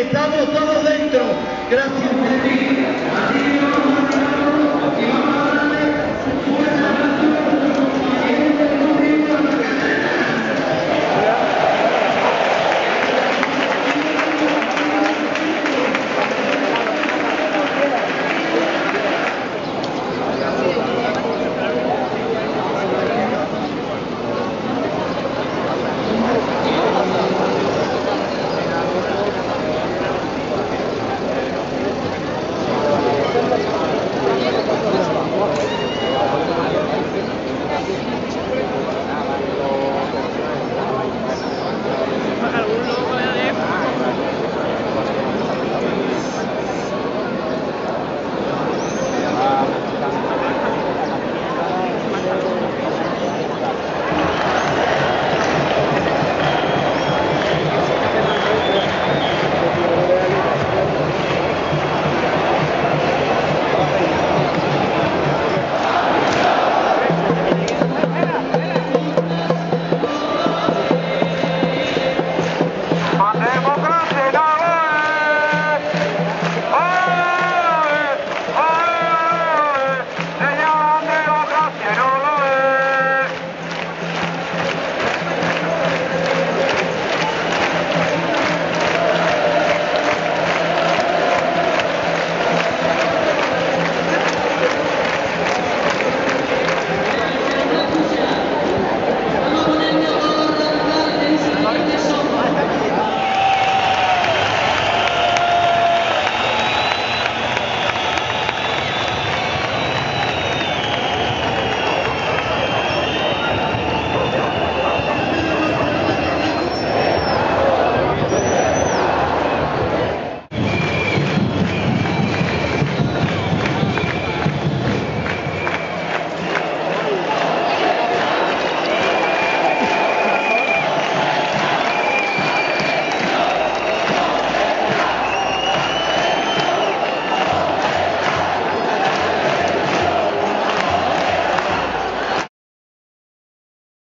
estamos todos dentro. Gracias.